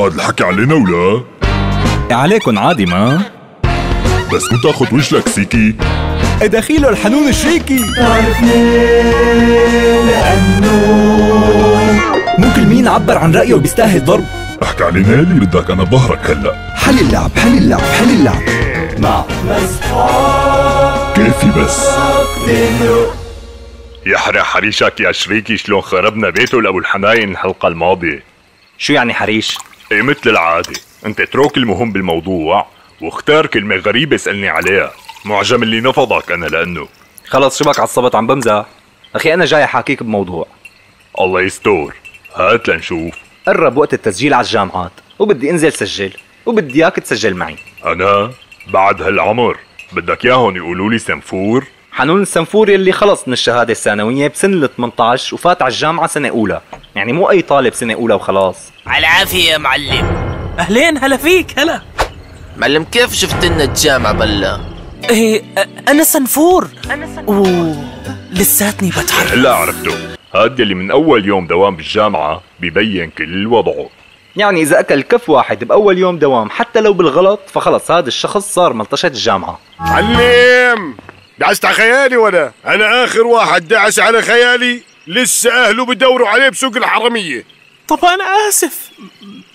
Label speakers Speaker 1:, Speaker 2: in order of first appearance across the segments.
Speaker 1: هاد الحكي علينا ولا؟
Speaker 2: عليكن عادي ما
Speaker 1: بس مو تاخد وجلك سيكي.
Speaker 2: دخيله الحنون الشريكي مو كل مين عبر عن رأيه بيستاهل ضرب؟
Speaker 1: احكي علينا اللي بدك أنا بهرك هلأ.
Speaker 2: حل اللعب حل اللعب حل اللعب.
Speaker 3: مع
Speaker 1: كيفي بس.
Speaker 4: يحرق حريشك يا شريكي شلون خربنا بيته لأبو الحناين الحلقة الماضية؟
Speaker 2: شو يعني حريش؟
Speaker 4: إيه مثل العادة. أنت اترك المهم بالموضوع واختار كلمه غريبة اسألني عليها. معجم اللي نفضك أنا لأنه.
Speaker 2: خلص شو بك عصبت عم بمزح. أخي أنا جاي أحاكيك بموضوع.
Speaker 4: الله يستور هات لنشوف.
Speaker 2: قرب وقت التسجيل على الجامعات وبدي انزل سجل وبدي إياك تسجل معي.
Speaker 4: أنا؟ بعد هالعمر. بدك ياهن يقولوا لي سنفور؟
Speaker 2: حنون السنفوري اللي خلص من الشهادة الثانوية بسن ال 18 وفات على الجامعة سنة أولى. يعني مو أي طالب سنة أولى وخلاص.
Speaker 5: على العافية يا معلم.
Speaker 6: أهلين هلا فيك هلا.
Speaker 5: معلم كيف شفت لنا الجامعة بلا؟
Speaker 6: إيه أ- أنا سنفور أوه لساتني بتحرك
Speaker 4: هلا عرفته. هاد يلي من أول يوم دوام بالجامعة ببين كل وضعه
Speaker 2: يعني إذا أكل كف واحد بأول يوم دوام حتى لو بالغلط فخلص هذا الشخص صار ملطشه الجامعة.
Speaker 7: علم دعست على خيالي ولا أنا آخر واحد دعس على خيالي. لسه اهله بدوروا عليه بسوق الحرميه
Speaker 6: طب أنا آسف.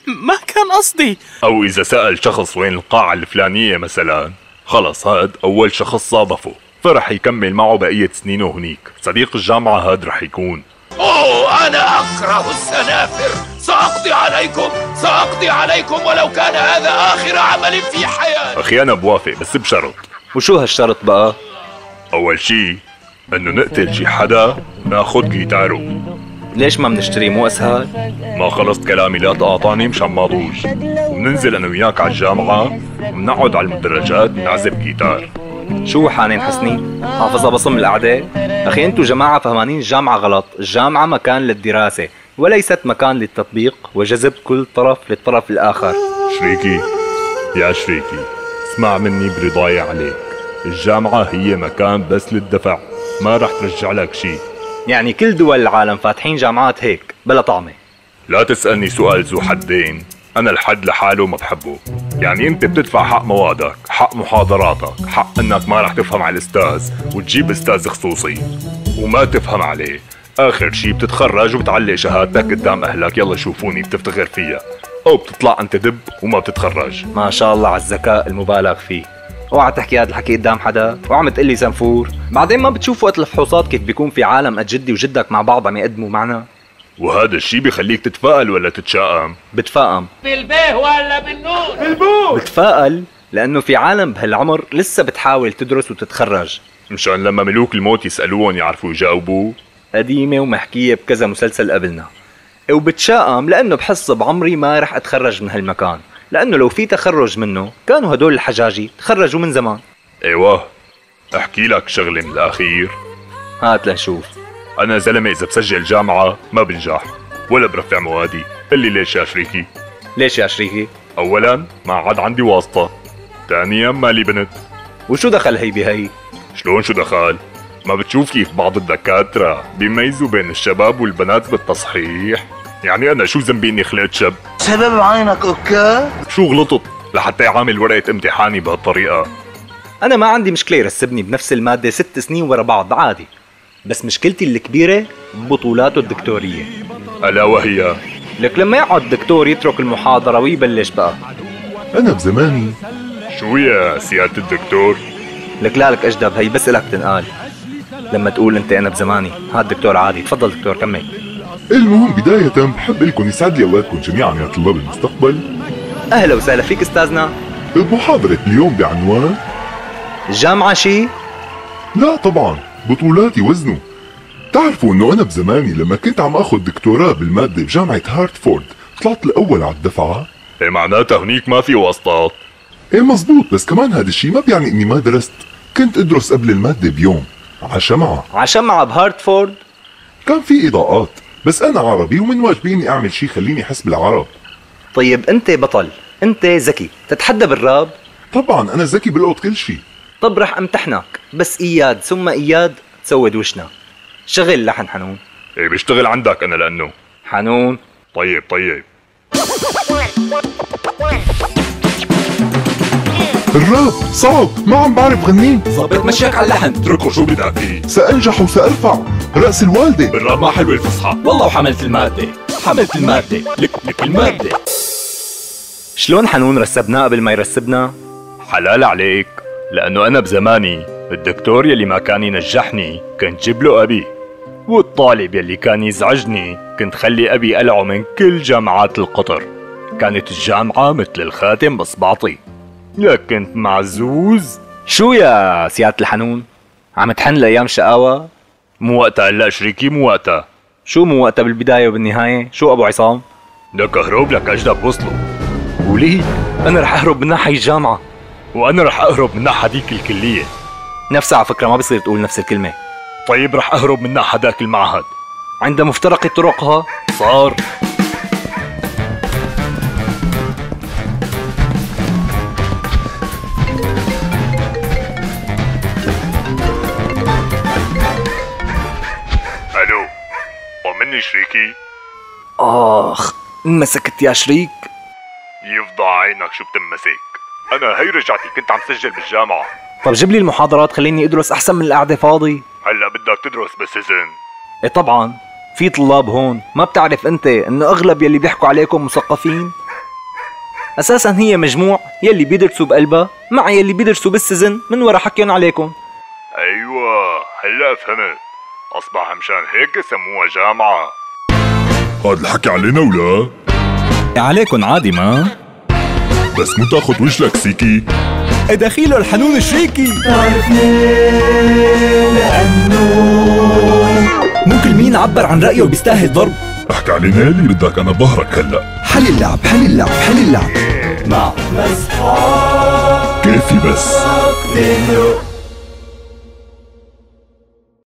Speaker 6: ما كان قصدي.
Speaker 4: أو إذا سأل شخص وين القاعة الفلانية مثلا. خلص هاد أول شخص صادفه. فرح يكمل معه بقية سنينه هنيك. صديق الجامعة هاد رح يكون.
Speaker 8: أوه أنا أكره السنافر. سأقضي عليكم سأقضي عليكم ولو كان هذا آخر عمل في حياتي.
Speaker 4: أخي أنا بوافق بس بشرط.
Speaker 2: وشو هالشرط بقى؟
Speaker 4: أول شي إنه نقتل شي حدا ناخد جيتاره
Speaker 2: ليش ما بنشتري مو أسهل؟
Speaker 4: ما خلصت كلامي لا تقاطعني مشان ما ضوج وبننزل أنا وياك على الجامعة وبنقعد على المدرجات نعزف جيتار
Speaker 2: شو حنين حسني؟ حافظها بصم الأعداء؟ أخي أنتو جماعة فهمانين الجامعة غلط، الجامعة مكان للدراسة وليست مكان للتطبيق وجذب كل طرف للطرف الآخر
Speaker 4: شريكي يا شريكي اسمع مني برضاية عليك الجامعة هي مكان بس للدفع. ما رح ترجع لك شي
Speaker 2: يعني كل دول العالم فاتحين جامعات هيك بلا طعمة.
Speaker 4: لا تسألني سؤال ذو حدين. أنا الحد لحاله ما بحبه. يعني أنت بتدفع حق موادك حق محاضراتك حق أنك ما رح تفهم على الأستاذ وتجيب أستاذ خصوصي. وما تفهم عليه. آخر شي بتتخرج وبتعلق شهادتك قدام أهلك. يلا شوفوني بتفتخر فيها أو بتطلع أنت دب وما بتتخرج.
Speaker 2: ما شاء الله على الذكاء المبالغ فيه. أوعى تحكي هذا الحكي قدام حدا وعم تقلي سنفور بعدين ما بتشوف وقت الفحوصات كيف بيكون في عالم قد جدي وجدك مع بعض عم يقدموا معنا؟
Speaker 4: وهذا الشي بخليك تتفائل ولا تتشائم؟
Speaker 2: بتفائم.
Speaker 8: بالبيه ولا بالنور.
Speaker 2: بتفائل؟ لأنه في عالم بهالعمر لسه بتحاول تدرس وتتخرج.
Speaker 4: مشان لما ملوك الموت يسألوهم يعرفوا يجاوبوا.
Speaker 2: قديمة ومحكية بكذا مسلسل قبلنا. وبتشائم لأنه بحس بعمري ما رح أتخرج من هالمكان. لأنه لو في تخرج منه كانوا هدول الحجاجي تخرجوا من زمان.
Speaker 4: إيوه أحكي لك شغلة من الأخير.
Speaker 2: هات لنشوف.
Speaker 4: أنا زلمة إذا بسجل جامعة ما بنجح ولا برفع موادي. قل لي ليش يا شريكي؟
Speaker 2: ليش يا شريكي؟
Speaker 4: اولا ما عاد عندي واسطة. ثانيا مالي بنت.
Speaker 2: وشو دخل هي بهي؟
Speaker 4: شلون شو دخل؟ ما بتشوف كيف بعض الدكاترة بيميزوا بين الشباب والبنات بالتصحيح. يعني أنا شو ذنبي إني خلقت شاب؟
Speaker 3: سبب عينك okay؟
Speaker 4: شو غلطت لحتى عامل ورقة امتحاني بهالطريقة؟
Speaker 2: أنا ما عندي مشكلة يرسبني بنفس المادة ست سنين ورا بعض عادي. بس مشكلتي الكبيرة ببطولاته الدكتورية.
Speaker 4: ألا وهي؟
Speaker 2: لك لما يقعد الدكتور يترك المحاضرة ويبلش بقى.
Speaker 1: أنا بزماني.
Speaker 4: شو يا سيادة الدكتور؟
Speaker 2: لك لا لك أجدب هي بس إلك تنقال. لما تقول أنت أنا بزماني هاد دكتور عادي تفضل دكتور كمل.
Speaker 1: المهم بداية بحب لكم يسعد لي أوقاتكم جميعا يا طلاب المستقبل.
Speaker 2: أهلا وسهلا فيك أستاذنا.
Speaker 1: بمحاضرة اليوم بعنوان
Speaker 2: الجامعة شي؟
Speaker 1: لا طبعا بطولاتي وزنه تعرفوا إنه أنا بزماني لما كنت عم آخذ دكتوراه بالمادة بجامعة هارتفورد طلعت الأول على الدفعة.
Speaker 4: إيه معناتها هنيك ما في واسطات.
Speaker 1: إيه مزبوط بس كمان هذا الشيء ما بيعني إني ما درست. كنت أدرس قبل المادة بيوم على شمعة.
Speaker 2: عشمعة بهارتفورد؟
Speaker 1: كان في إضاءات. بس أنا عربي ومن واجبي اني أعمل شيء خليني أحس بالعرب.
Speaker 2: طيب أنت بطل أنت ذكي تتحدى بالراب؟
Speaker 1: طبعا أنا ذكي بلقط كل شيء
Speaker 2: طب رح امتحنك بس إياد ثم إياد تسود وشنا. شغل لحن حنون.
Speaker 4: إيه بشتغل عندك أنا لأنه.
Speaker 2: حنون.
Speaker 4: طيب طيب.
Speaker 1: الراب صعب ما عم بعرف غنيه
Speaker 8: ظبط مشيك على اللحن
Speaker 4: اتركوا شو بدك فيه.
Speaker 1: سأنجح وسأرفع رأس الوالدة.
Speaker 4: بالراب ما حلوة الفصحى.
Speaker 8: والله وحملت المادة. حملت المادة. لك لك المادة.
Speaker 2: شلون حنون رسبناه قبل ما يرسبنا؟
Speaker 4: حلال عليك. لأنه أنا بزماني الدكتور يلي ما كان ينجحني كنت جيب له أبي. والطالب يلي كان يزعجني كنت خلي أبي قلعه من كل جامعات القطر. كانت الجامعة مثل الخاتم بصبعطي لك كنت معزوز
Speaker 2: شو يا سيادة الحنون؟ عم تحن لأيام شقاوة؟
Speaker 4: مو وقتها هلا شريكي مو وقتها
Speaker 2: شو مو وقتها بالبداية وبالنهاية؟ شو أبو عصام؟
Speaker 4: لك هروب لك أجدب وصلوا
Speaker 2: وليه؟ أنا رح أهرب من ناحية الجامعة
Speaker 4: وأنا رح أهرب من ناحية هديك الكلية
Speaker 2: نفسها على فكرة ما بصير تقول نفس الكلمة
Speaker 4: طيب رح أهرب من ناحية هداك المعهد
Speaker 2: عند مفترق طرقها
Speaker 4: صار شريكي
Speaker 2: آخ انمسكت يا شريك.
Speaker 4: يفضى عينك شو بتمسك أنا هي رجعتي كنت عم سجل بالجامعة.
Speaker 2: طب جيب لي المحاضرات خليني أدرس أحسن من القعدة فاضي.
Speaker 4: هلأ بدك تدرس بالسجن.
Speaker 2: إيه طبعا في طلاب هون. ما بتعرف أنت إنه أغلب يلي بيحكوا عليكم مثقفين؟ أساسا هي مجموع يلي بيدرسوا بقلبها مع يلي بيدرسوا بالسجن من ورا حكيهم عليكم.
Speaker 4: أيوه هلأ فهمت. أصبح مشان هيك سموها جامعة.
Speaker 1: هاد الحكي علينا ولا؟
Speaker 8: عليكن عادي ما
Speaker 1: بس مو تاخد وجلك سيكي.
Speaker 8: دخيله الحنون الشريكي ممكن مين عبر عن رأيه بيستاهل ضرب
Speaker 1: احكي علينا اللي بدك أنا بهرك هلأ.
Speaker 8: حل اللعب حل اللعب حل اللعب.
Speaker 1: كيفي بس.